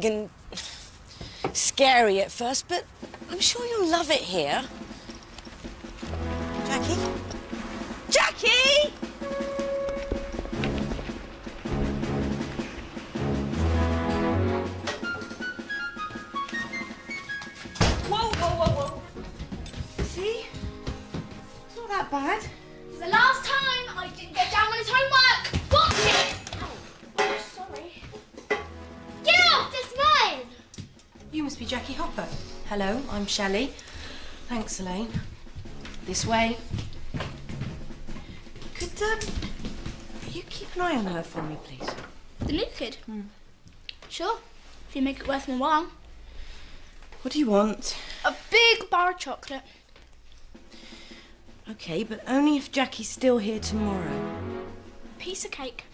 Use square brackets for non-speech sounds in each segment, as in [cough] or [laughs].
big and scary at first, but I'm sure you'll love it here. Jackie? Jackie! Whoa, whoa, whoa, whoa. See? It's not that bad. Hello, I'm Shelley. Thanks, Elaine. This way. Could, um, you keep an eye on her for me, please? The new kid. Sure. If you make it worth my while. What do you want? A big bar of chocolate. Okay, but only if Jackie's still here tomorrow. Piece of cake.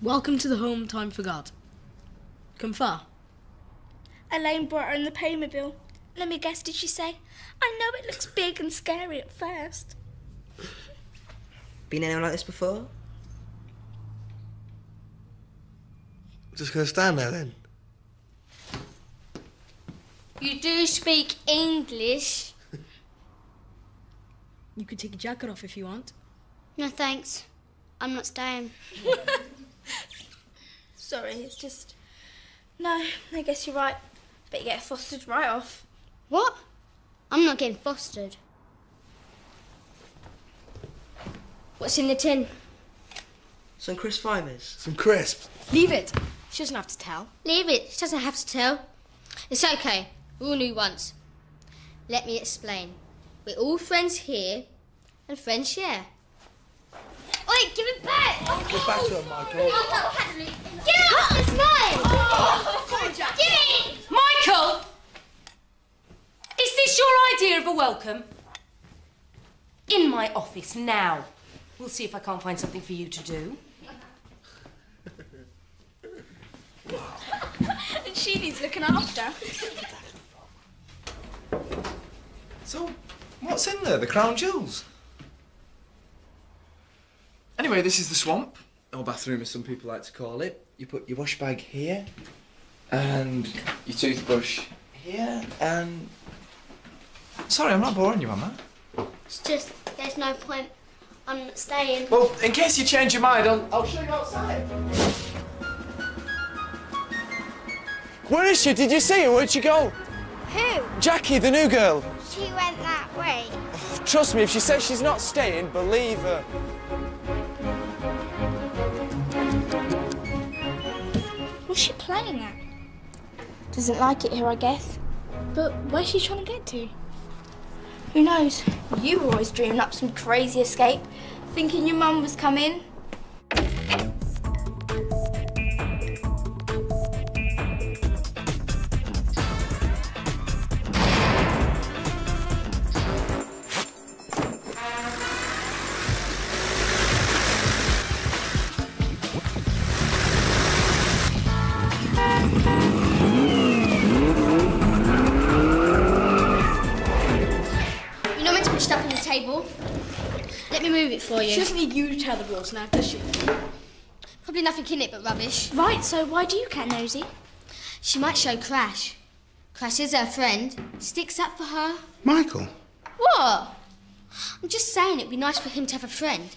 Welcome to the home time for God. Come far. Elaine brought her in the payment bill. Let me guess, did she say? I know it looks big and scary at first. Been anyone like this before? Just gonna stand there then? You do speak English. You could take your jacket off if you want. No thanks. I'm not staying. [laughs] Sorry, it's just. No, I guess you're right. Bet you get fostered right off. What? I'm not getting fostered. What's in the tin? Some Chris Fivers. Some crisps. Leave it. She doesn't have to tell. Leave it. She doesn't have to tell. It's okay. We all knew once. Let me explain. We're all friends here, and friends share. Oi, give it back! Get back to her, Michael. Get off! It's mine! Give it! Michael! Is this your idea of a welcome? In my office now. We'll see if I can't find something for you to do. [laughs] and she needs looking after. So, what's in there? The crown jewels? Anyway, this is the swamp, or bathroom as some people like to call it. You put your wash bag here, and your toothbrush here, and... Sorry, I'm not boring you, am I? It's just, there's no point. I'm staying. Well, in case you change your mind, I'll, I'll show you outside. Where is she? Did you see her? Where'd she go? Who? Jackie, the new girl. She went that way. Oh, trust me, if she says she's not staying, believe her. What's she playing at? Doesn't like it here, I guess. But where's she trying to get to? Who knows? You always dreaming up some crazy escape, thinking your mum was coming. Let me move it for you. She doesn't need you to tell the rules now, does she? Probably nothing in it but rubbish. Right, so why do you care, Nosy? She might show Crash. Crash is her friend. Sticks up for her. Michael, What? I'm just saying it'd be nice for him to have a friend.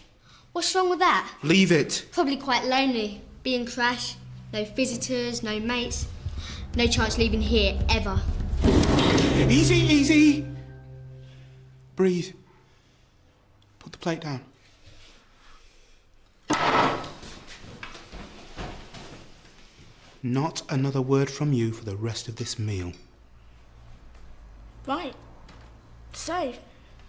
What's wrong with that? leave it. Probably quite lonely, being Crash. No visitors, no mates. No chance leaving here, ever. Easy, easy. Breathe. Put the plate down. Not another word from you for the rest of this meal. Right. So,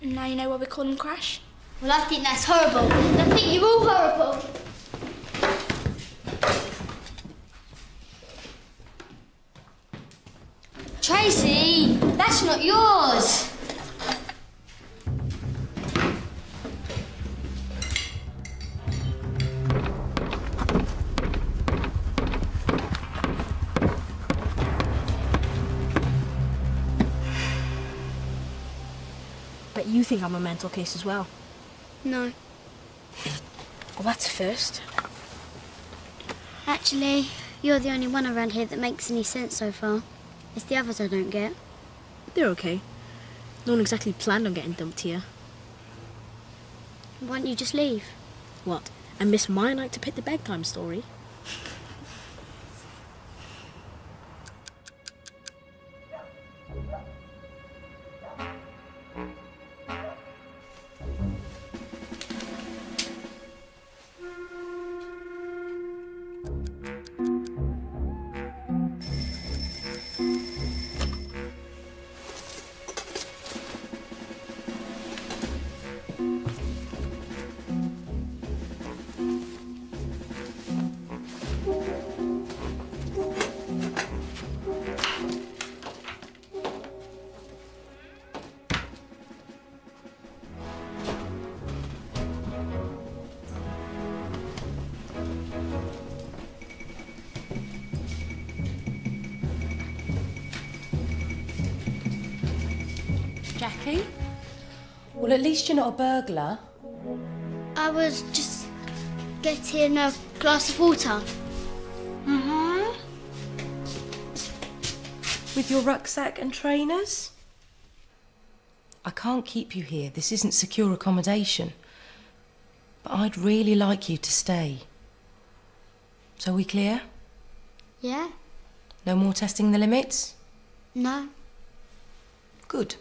now you know why we call him Crash? Well, I think that's horrible. I think you're all horrible. Tracy, that's not yours. Think I'm a mental case as well. No. Well, that's a first. Actually, you're the only one around here that makes any sense so far. It's the others I don't get. They're okay. No one exactly planned on getting dumped here. Why don't you just leave? What? And miss my night to pick the bedtime story? [laughs] Jackie? Well, at least you're not a burglar. I was just getting a glass of water. Mm-hmm. With your rucksack and trainers? I can't keep you here. This isn't secure accommodation. But I'd really like you to stay. So we clear? Yeah? No more testing the limits? No. Good.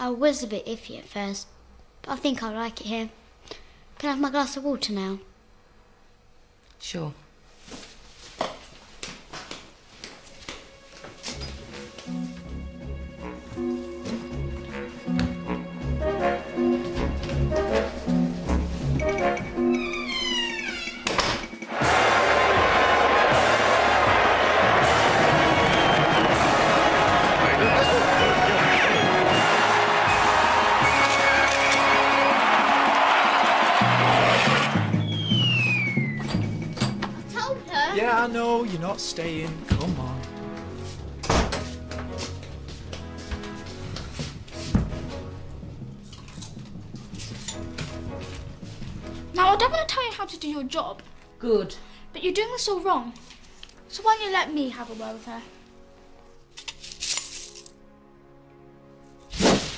I was a bit iffy at first, but I think I like it here. Can I have my glass of water now? Sure. You're not staying. Come on. Now, I don't want to tell you how to do your job, Good. but you're doing this all wrong. So why don't you let me have a word with her?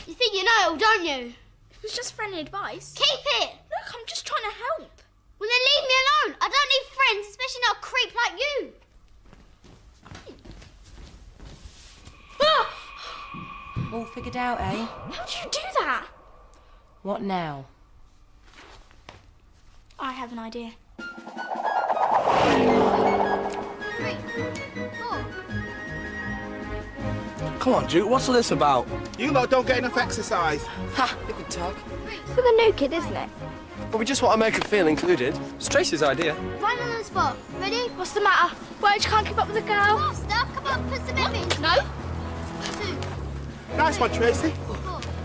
You think you know it all, don't you? It was just friendly advice. Keep it! Look, I'm just trying to help. Well, then leave me alone. I don't need friends, especially not a creep like you. All figured out, eh? How do you do that? What now? I have an idea. Come on, Duke, what's all this about? You lot don't get enough exercise. Ha, you can talk. For the new kid, isn't it? But we just want to make her feel included. It's Tracy's idea. Right on the spot. Ready? What's the matter? Why you can't keep up with the girl? Faster. Come on, put some effort into No. Two. Nice one, Tracy.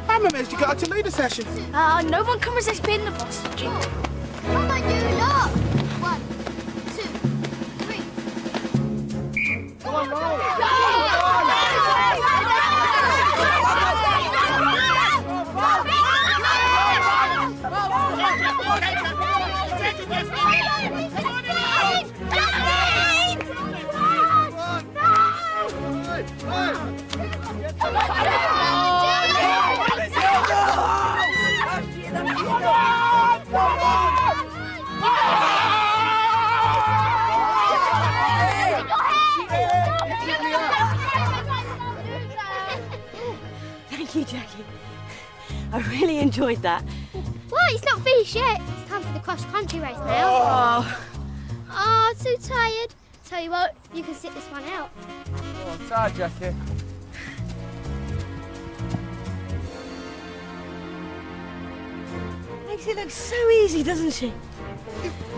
I'm amazed you got her to lead a session. Ah, no one can resist being the boss. Really enjoyed that. What? It's not finished yet. It's time for the cross country race now. Oh, Oh, too tired. Tell you what, you can sit this one out. oh tired, Jackie. Makes it look so easy, doesn't she?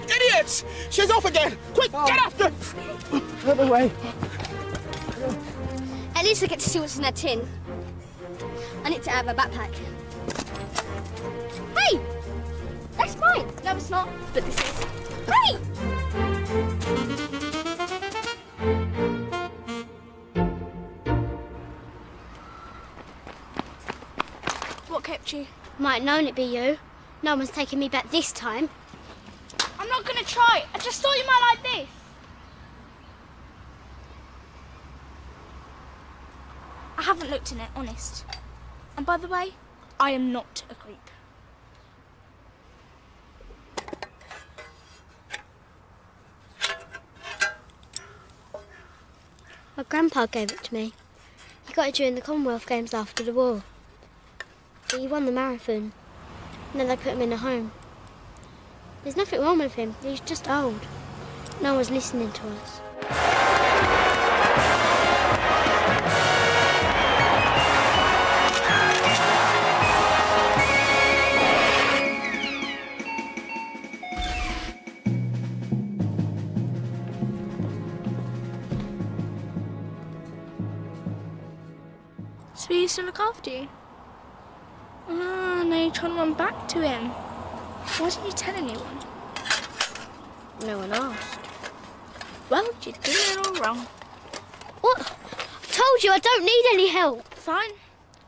Idiots! She's off again! Quick, get after! Out the way. At least I get to see what's in that tin. I need to add my backpack. Hey! That's mine! No, it's not, but this is. Hey! What kept you? Might have known it'd be you. No one's taking me back this time. I'm not gonna try. I just thought you might like this. I haven't looked in it, honest. And by the way, I am not a creep. My grandpa gave it to me. He got it during the Commonwealth Games after the war. He won the marathon. And then they put him in a home. There's nothing wrong with him. He's just old. No one's listening to us. So he used to look after you? Ah, now you're trying to run back to him. Why didn't you tell anyone? No one asked. Well, you'd doing it all wrong. What? I told you I don't need any help. Fine.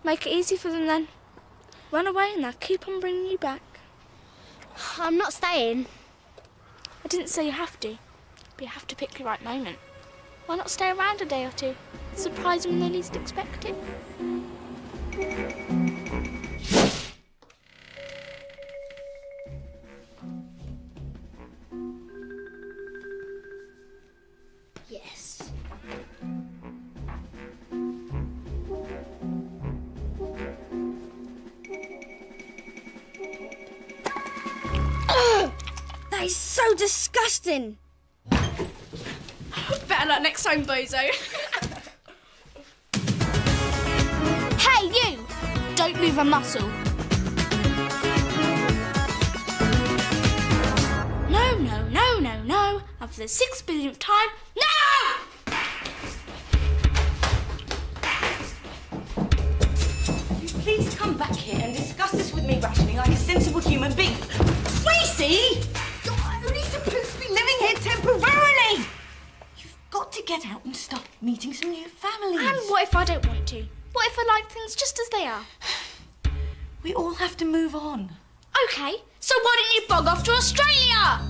Make it easy for them then. Run away and they'll keep on bringing you back. I'm not staying. I didn't say you have to, but you have to pick the right moment. Why not stay around a day or two? Surprise them when they least expect it. Yes. [gasps] That is so disgusting. Better luck next time, Bozo. [laughs] move a muscle. No, no, no, no, no. And for the six billionth time, no! Please come back here and discuss this with me rationally like a sensible human being. Tracy! You're only supposed to be living here temporarily! You've got to get out and start meeting some new families. And what if I don't want to? What if I like things just as they are? [sighs] [sighs] [sighs] We all have to move on. Okay, so why don't you bog off to Australia?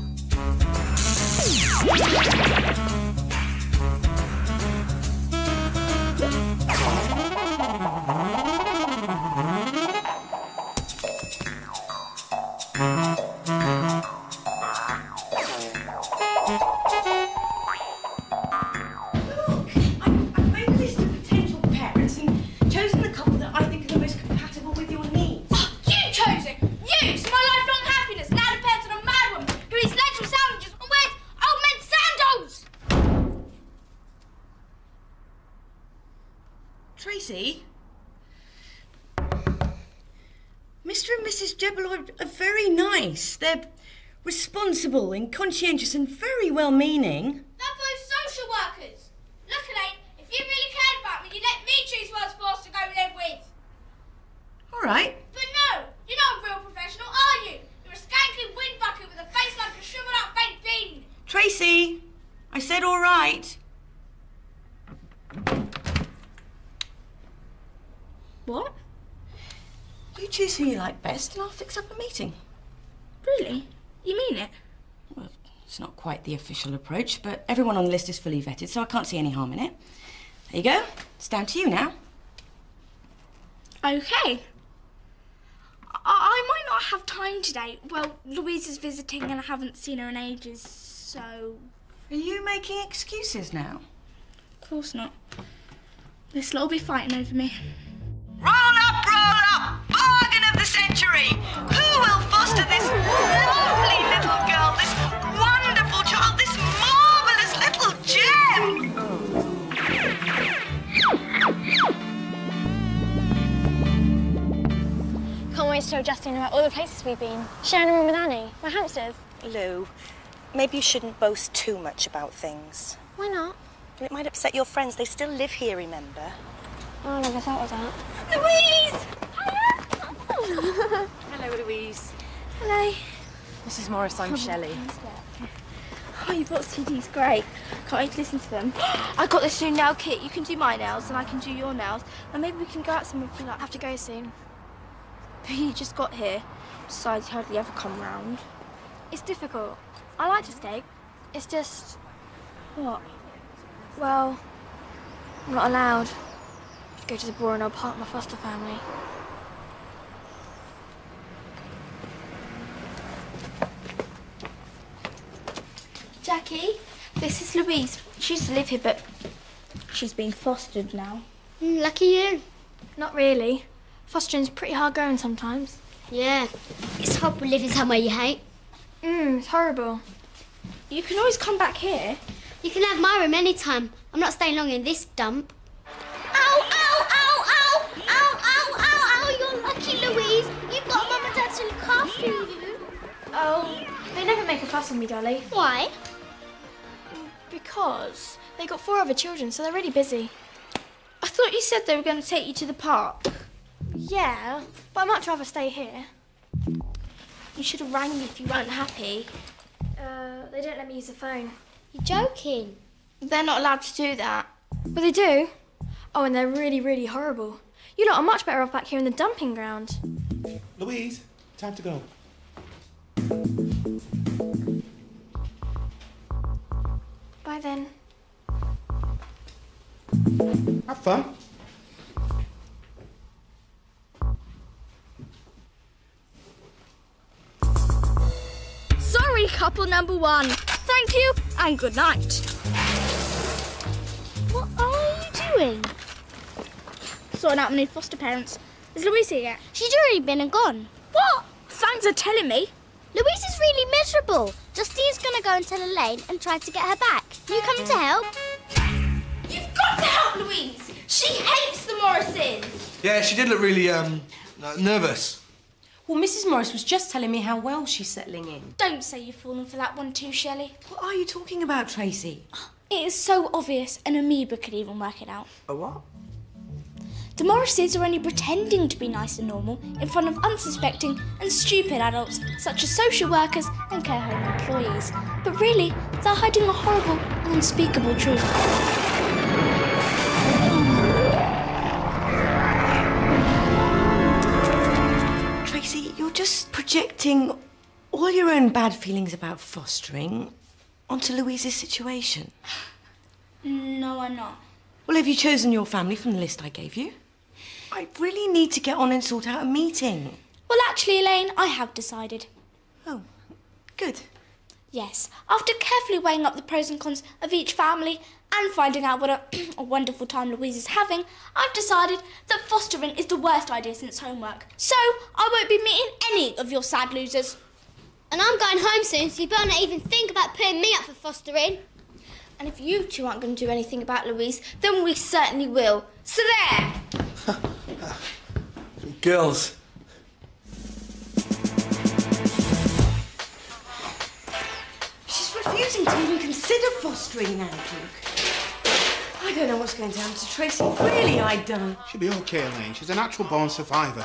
And conscientious and very well meaning. They're both social workers. Look, Elaine, if you really cared about me, you'd let me choose who I was forced to go live with. All right. But no, you're not a real professional, are you? You're a skanky wind bucket with a face like a shriveled up baked bean. Tracy, I said all right. What? You choose who you like best and I'll fix up a meeting. Really? You mean it? It's not quite the official approach, but everyone on the list is fully vetted, so I can't see any harm in it. There you go. It's down to you now. Okay. I, I might not have time today. Well, Louise is visiting and I haven't seen her in ages, so. Are you making excuses now? Of course not. This lot will be fighting over me. Tell Justine about all the places we've been. Sharing a room with Annie. My hamsters. Lou, maybe you shouldn't boast too much about things. Why not? It might upset your friends. They still live here, remember? Oh, I never thought of that. Louise! [laughs] Hello, Louise. Hello. Mrs. Morris, I'm Shelley. Oh, you bought CDs, great. Can't wait to listen to them. [gasps] I got this new nail kit. You can do my nails and I can do your nails. And maybe we can go out somewhere if you like. Have to go soon. But [laughs] you just got here. Besides, he hardly ever come round. It's difficult. I like to stay. It's just. What? Well, I'm not allowed. To go to the Boronel Park, my foster family. Jackie, this is Louise. She used to live here, but she's being fostered now. Mm, lucky you. Not really. Fostering's pretty hard going sometimes. Yeah. It's horrible living somewhere you hate. Mm, it's horrible. You can always come back here. You can have my room anytime. I'm not staying long in this dump. Ow, ow, ow, ow! Ow, ow, ow, ow! You're lucky, Louise. You've got mum and dad to look after you. Oh, they never make a fuss on me, Dolly. Why? Because they got four other children, so they're really busy. I thought you said they were going to take you to the park. Yeah, but I'd much rather stay here. You should have rang me if you weren't happy. Uh, they don't let me use the phone. You're joking. They're not allowed to do that. But they do. Oh, and they're really, really horrible. You lot are much better off back here in the dumping ground. Louise, time to go. Bye then. Have fun. Couple number one. Thank you and good night. What are you doing? Sorting out my new foster parents. Is Louise here yet? She's already been and gone. What? Thanks for telling me. Louise is really miserable. Justine's gonna go and tell Elaine and try to get her back. You coming to help? You've got to help Louise. She hates the Morrises. Yeah, she did look really, um, nervous. Well, Mrs. Morris was just telling me how well she's settling in. Don't say you've fallen for that one too, Shelley. What are you talking about, Tracy? It is so obvious an amoeba could even work it out. A what? The Morrises are only pretending to be nice and normal in front of unsuspecting and stupid adults such as social workers and care home employees. But really, they're hiding a horrible and unspeakable truth. Projecting all your own bad feelings about fostering onto Louise's situation. No, I'm not. Well, have you chosen your family from the list I gave you? I really need to get on and sort out a meeting. Well, actually, Elaine, I have decided. Oh, good. Yes, after carefully weighing up the pros and cons of each family and finding out what a, [clears throat] a wonderful time Louise is having, I've decided that fostering is the worst idea since homework. So I won't be meeting any of your sad losers. And I'm going home soon, so you better not even think about putting me up for fostering. And if you two aren't going to do anything about Louise, then we certainly will. So there! [laughs] Girls. She's refusing to even consider fostering now, Duke. I don't know what's going to happen to Tracy. Really, I don't. She'll be okay, Elaine. She's a natural born survivor.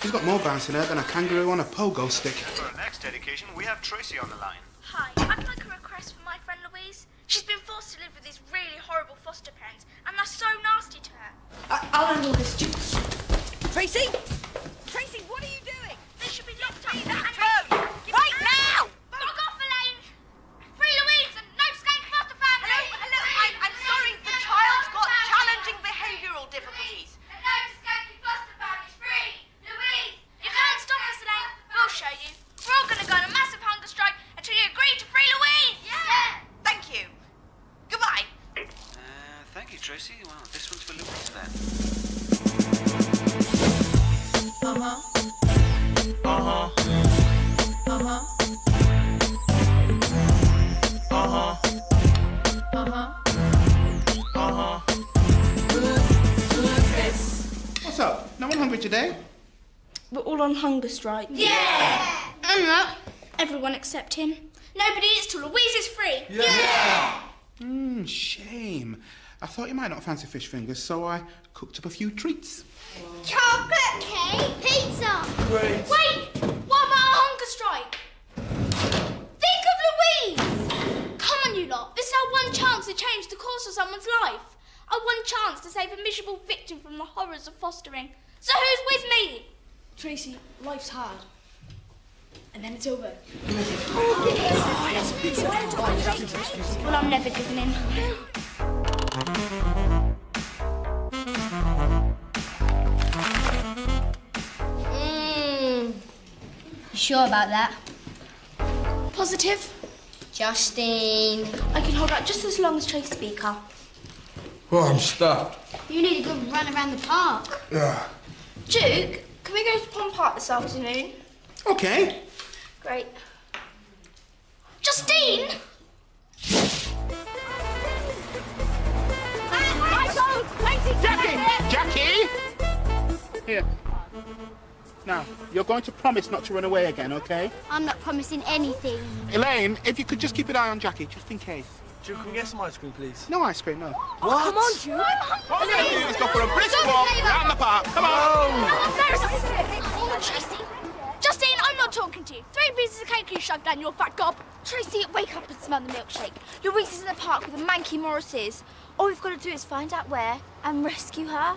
She's got more bounce in her than a kangaroo on a pogo stick. For our next dedication, we have Tracy on the line. Hi, I'd like a request for my friend Louise. She's been forced to live with these really horrible foster parents, and they're so nasty to her. I- I'll handle this, Duke. Tracy? Tracy, what are you doing? They should be locked up. Hunger strike. Yeah! I'm. Everyone except him. Nobody eats till Louise is free. Yeah! Hmm, shame. I thought you might not fancy fish fingers, so I cooked up a few treats. Chocolate cake, pizza. Great. Wait! What about our hunger strike? Think of Louise! Come on, you lot. This is our one chance to change the course of someone's life. Our one chance to save a miserable victim from the horrors of fostering. So who's with me? Tracy, life's hard. And then it's over. well, I'm never giving in. Mmm. Sure about that? Positive? Justine. I can hold out just as long as Tracy Beaker. Oh, I'm stuffed. You need a good run around the park. Yeah. Duke, can we go to Pond Park this afternoon? Okay. Great. Justine! Jackie! Jackie! Here. Now, you're going to promise not to run away again, okay? I'm not promising anything. Elaine, if you could just keep an eye on Jackie, just in case. Duke, can we get some ice cream, please? No ice cream, no. What? Come on, Duke. All we gotta do is go for a brisk walk round the park. Come on! Tracy! Justine, I'm not talking to you. Three pieces of cake you shoved down your fat gob. Tracy, wake up and smell the milkshake. Louise is in the park with the manky Morrises. All we've got to do is find out where and rescue her.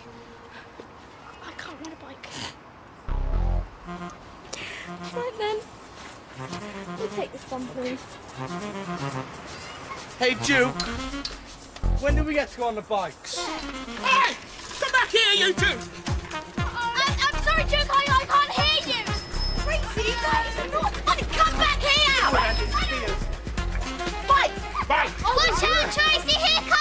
Hey, Duke. When do we get to go on the bikes? Hey! Come back here, you two! I, I'm sorry, Duke, I, I can't hear you. Tracy, that is not funny. Come back here. Bike. Bike! Watch out, Tracy! Here come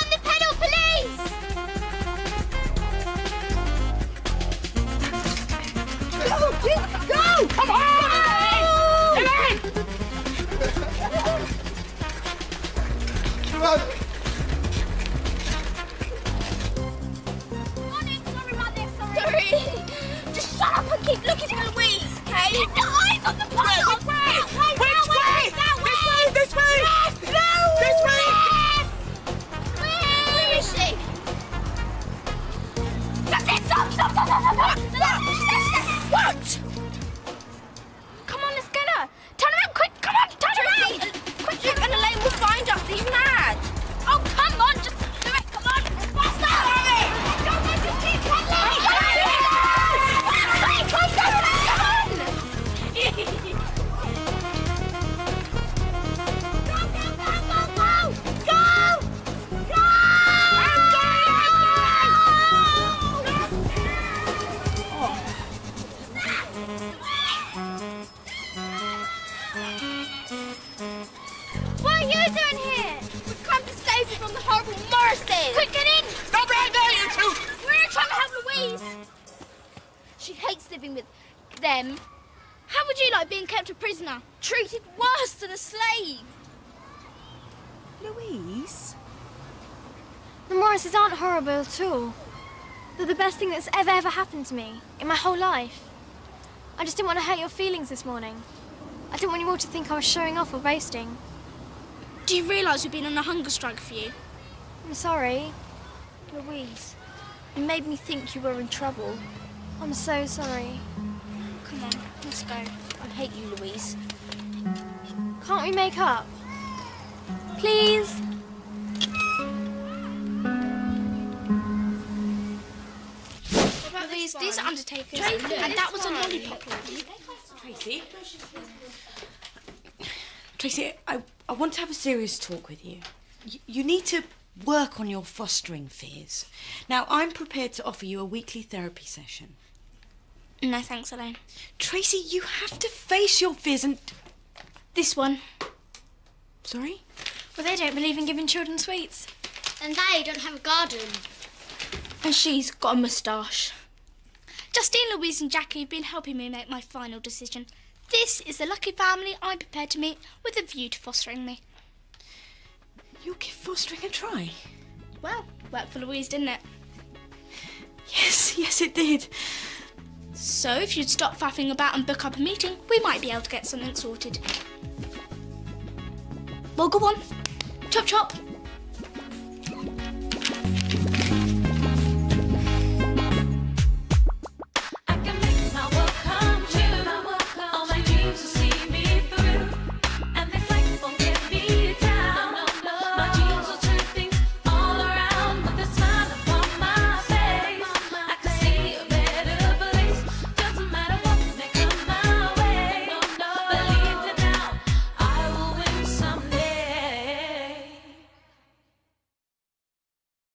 Sorry. Just shut up and keep looking at Louise, okay? Keep the eyes on the pile. Living with them. How would you like being kept a prisoner? Treated worse than a slave? Louise? The Morrises aren't horrible at all. They're the best thing that's ever, ever happened to me in my whole life. I just didn't want to hurt your feelings this morning. I didn't want you all to think I was showing off or boasting. Do you realise we've been on a hunger strike for you? I'm sorry. Louise, you made me think you were in trouble. I'm so sorry. Come on, let's go. I hate you, Louise. Can't we make up? Please? Louise, these are undertakers, and that was a lollipop. Tracy? Tracy, I, I want to have a serious talk with you. you. You need to work on your fostering fears. Now, I'm prepared to offer you a weekly therapy session. No, thanks, Elaine. Tracy, you have to face your fears and. This one. Sorry? Well, they don't believe in giving children sweets. And they don't have a garden. And she's got a moustache. Justine, Louise, and Jackie have been helping me make my final decision. This is the lucky family I'm prepared to meet with a view to fostering me. You'll give fostering a try. Well, worked for Louise, didn't it? Yes, yes, it did. So if you'd stop faffing about and book up a meeting, we might be able to get something sorted. Well, go on. Chop chop.